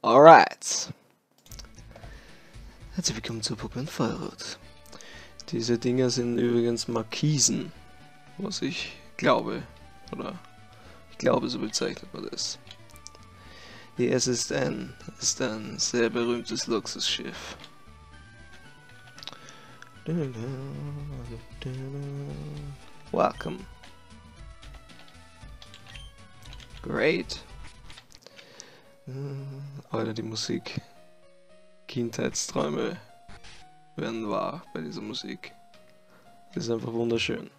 Alright. Herzlich willkommen zu Pokémon Feuerrot. Diese Dinger sind übrigens Markisen, was ich glaube, oder ich glaube, so bezeichnet man das. Die SSN ist ein sehr berühmtes Luxusschiff. Welcome. Great. Alter, die Musik. Kindheitsträume werden wahr bei dieser Musik. Das ist einfach wunderschön.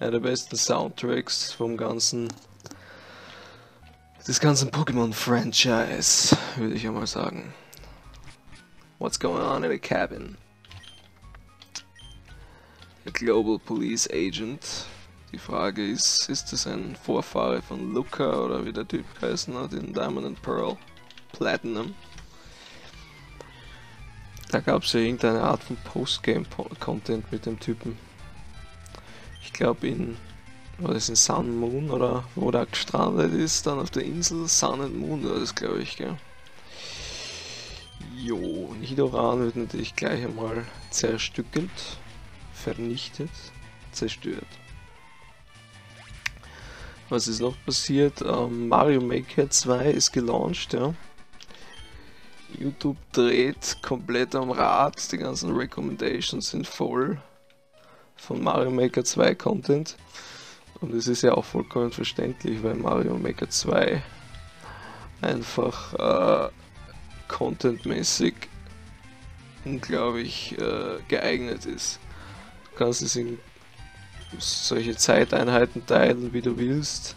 Einer der besten Soundtracks vom ganzen des ganzen Pokémon-Franchise, würde ich einmal sagen. What's going on in the cabin? Der Global Police Agent. Die Frage ist, ist es ein Vorfahre von Luca oder wie der Typ heißen hat in Diamond and Pearl? Platinum. Da gab es ja irgendeine Art von Postgame-Content mit dem Typen. Ich glaube in, war das in Sun Moon oder wo der gestrandet ist, dann auf der Insel Sun and Moon war das glaube ich, gell. Jo, Nidoran wird natürlich gleich einmal zerstückelt, vernichtet, zerstört. Was ist noch passiert? Ähm, Mario Maker 2 ist gelauncht, ja. YouTube dreht komplett am Rad, die ganzen Recommendations sind voll von Mario Maker 2 Content. Und es ist ja auch vollkommen verständlich, weil Mario Maker 2 einfach äh, contentmäßig unglaublich äh, geeignet ist. Du kannst es in solche Zeiteinheiten teilen, wie du willst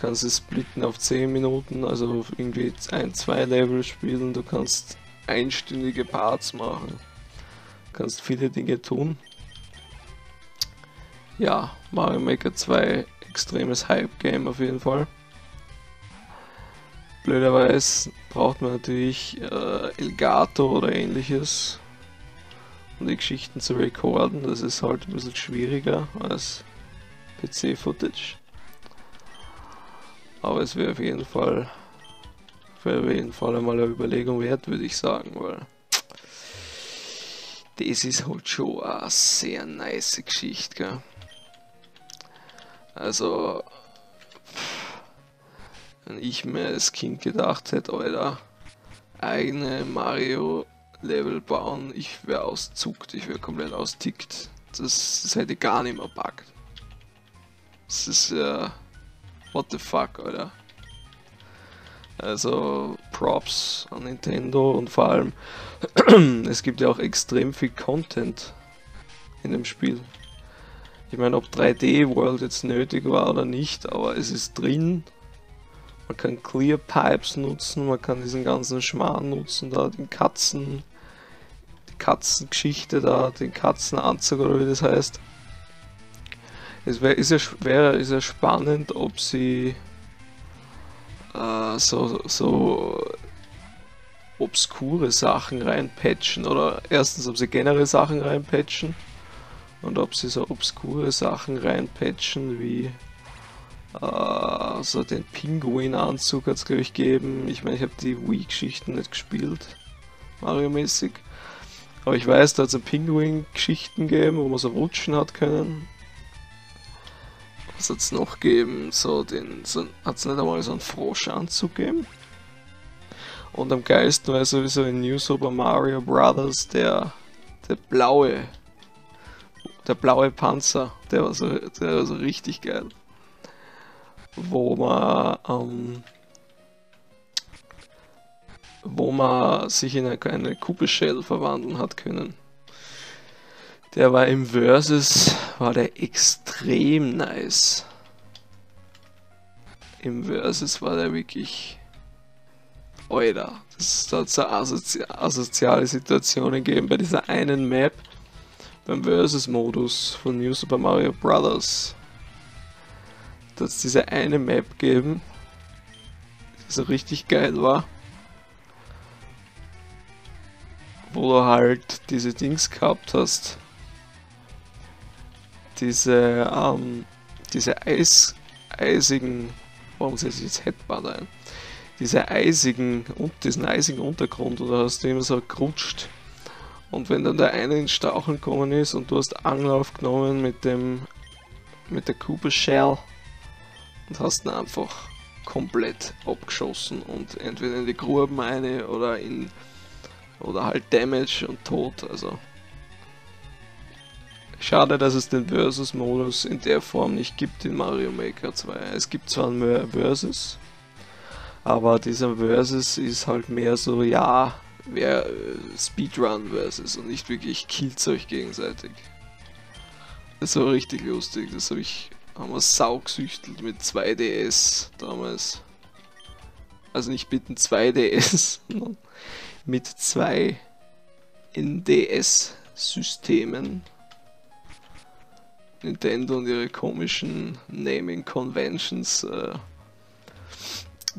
kannst es splitten auf 10 Minuten, also irgendwie ein, zwei Level spielen, du kannst einstündige Parts machen, du kannst viele Dinge tun. Ja, Mario Maker 2, extremes Hype-Game auf jeden Fall. Blöderweise braucht man natürlich äh, Elgato oder ähnliches, um die Geschichten zu recorden. Das ist halt ein bisschen schwieriger als PC-Footage. Aber es wäre auf jeden Fall wäre jeden Fall einmal eine Überlegung wert, würde ich sagen, weil das ist halt schon eine sehr nice Geschichte, gell? Also, wenn ich mir als Kind gedacht hätte, Alter, eigene Mario-Level bauen, ich wäre auszuckt, ich wäre komplett austickt. Das, das hätte gar nicht mehr packt. Das ist ja... Äh, What the fuck, Alter. Also Props an Nintendo und vor allem es gibt ja auch extrem viel Content in dem Spiel. Ich meine, ob 3D World jetzt nötig war oder nicht, aber es ist drin. Man kann Clear Pipes nutzen, man kann diesen ganzen Schmarrn nutzen, da den Katzen, Katzengeschichte da, den Katzenanzug oder wie das heißt. Es wär, ist, ja, wär, ist ja spannend, ob sie äh, so, so obskure Sachen reinpatchen oder erstens, ob sie generell Sachen reinpatchen und ob sie so obskure Sachen reinpatchen wie äh, so den Pinguin-Anzug hat es glaube ich gegeben. Ich meine, ich habe die Wii-Geschichten nicht gespielt, Mario-mäßig. Aber ich weiß, da hat es Pinguin-Geschichten gegeben, wo man so rutschen hat können. Was hat es noch gegeben? So den, so, hat es nicht einmal so einen Froschanzug gegeben? Und am geilsten war sowieso in New Super Mario Brothers der, der blaue, der blaue Panzer, der war so, der war so richtig geil. Wo man, ähm, wo man sich in eine, Kuppelshell verwandeln hat können. Der war im Versus, war der extrem nice. Im Versus war der wirklich... Alter, das hat so asoziale Situationen gegeben bei dieser einen Map. Beim Versus-Modus von New Super Mario Bros. Dass es diese eine Map geben, die so richtig geil war. Wo du halt diese Dings gehabt hast diese, ähm, diese Eis, eisigen, warum setze ich jetzt Headbutt ein? diese eisigen und diesen eisigen Untergrund oder hast du immer so gerutscht. Und wenn dann der eine ins Stauchen gekommen ist und du hast Anlauf genommen mit dem mit der Cooper Shell und hast ihn einfach komplett abgeschossen und entweder in die Gruben eine oder in oder halt Damage und Tod. Also schade, dass es den Versus-Modus in der Form nicht gibt in Mario Maker 2. Es gibt zwar ein Versus, aber dieser Versus ist halt mehr so, ja, wer äh, Speedrun Versus und nicht wirklich killt euch gegenseitig. Das war richtig lustig, das habe ich haben wir saugsüchtelt mit 2DS damals. Also nicht einem 2DS, sondern mit zwei NDS-Systemen. Nintendo und ihre komischen Naming Conventions äh,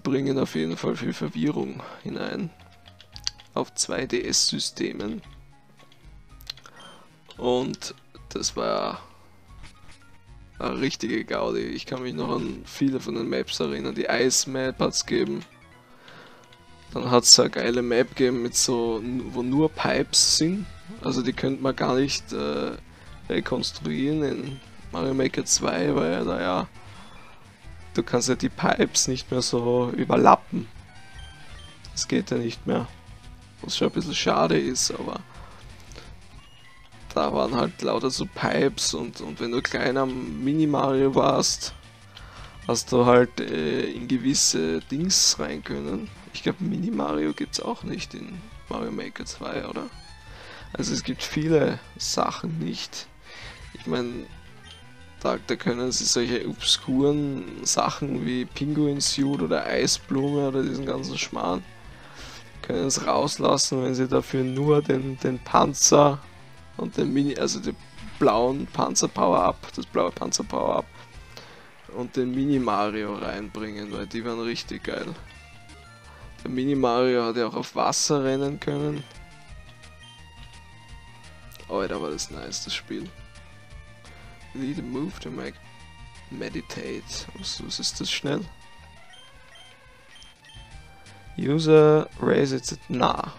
bringen auf jeden Fall viel Verwirrung hinein auf 2DS-Systemen. Und das war eine richtige Gaudi. Ich kann mich noch an viele von den Maps erinnern. Die Ice Map hat es gegeben. Dann hat es eine geile Map gegeben mit so, wo nur Pipes sind. Also die könnte man gar nicht äh, rekonstruieren in Mario Maker 2, weil da ja du kannst ja die Pipes nicht mehr so überlappen. Das geht ja nicht mehr. Was schon ein bisschen schade ist, aber da waren halt lauter so Pipes und, und wenn du kleiner Mini-Mario warst, hast du halt äh, in gewisse Dings rein können. Ich glaube Mini-Mario gibt es auch nicht in Mario Maker 2, oder? Also es gibt viele Sachen nicht. Ich meine, da, da, können sie solche obskuren Sachen wie Pinguin Suit oder Eisblume oder diesen ganzen Schmarrn können es rauslassen, wenn sie dafür nur den, den Panzer und den Mini, also den blauen Panzer Power Up, das blaue Panzer Power Up und den Mini Mario reinbringen, weil die waren richtig geil. Der Mini Mario hat ja auch auf Wasser rennen können. Alter, war das nice, das Spiel. Lead a move to make meditate. Was, was ist das schnell? User raise it nah.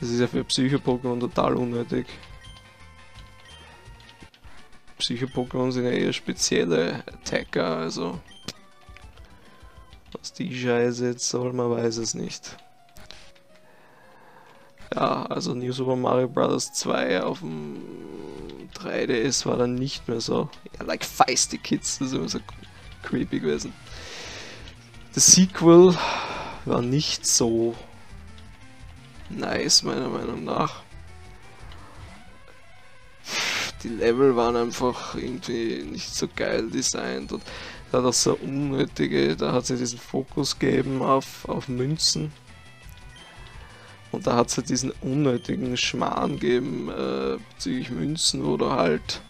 Das ist ja für Psycho-Pokémon total unnötig. Psycho-Pokémon sind ja eher spezielle Attacker, also was die Scheiße jetzt soll, man weiß es nicht. Ja, also New Super Mario Bros. 2 auf dem 3DS war dann nicht mehr so, ja, like feisty Kids, das ist immer so creepy gewesen. Das Sequel war nicht so nice, meiner Meinung nach die Level waren einfach irgendwie nicht so geil designt und da hat auch so unnötige, da hat sie diesen Fokus gegeben auf, auf Münzen. Und da hat es halt diesen unnötigen Schmarrn gegeben äh, bezüglich Münzen, wo du halt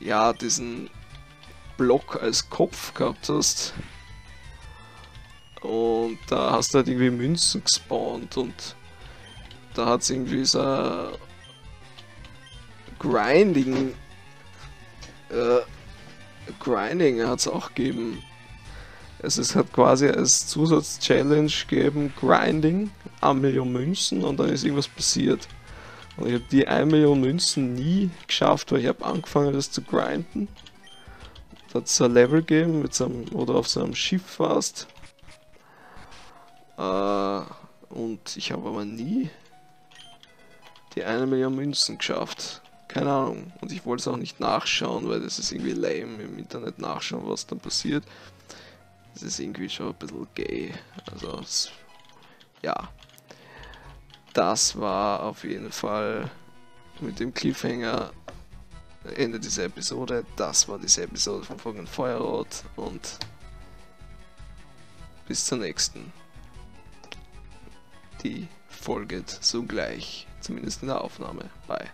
ja diesen Block als Kopf gehabt hast. Und da hast du halt irgendwie Münzen gespawnt und da hat es irgendwie so Grinding. Äh, Grinding hat es auch gegeben. Es ist halt quasi als Zusatz-Challenge gegeben, Grinding, 1 Million Münzen und dann ist irgendwas passiert. Und ich habe die 1 Million Münzen nie geschafft, weil ich habe angefangen das zu grinden. Da hat es ein Level gegeben, mit so einem, oder auf so einem Schiff warst. Äh, und ich habe aber nie die 1 Million Münzen geschafft. Keine Ahnung. Und ich wollte es auch nicht nachschauen, weil das ist irgendwie lame im Internet nachschauen, was dann passiert. Das ist irgendwie schon ein bisschen gay. Also, ja. Das war auf jeden Fall mit dem Cliffhanger Ende dieser Episode. Das war diese Episode von Folgen Feuerrot und bis zur nächsten. Die folgt sogleich, zumindest in der Aufnahme. Bye.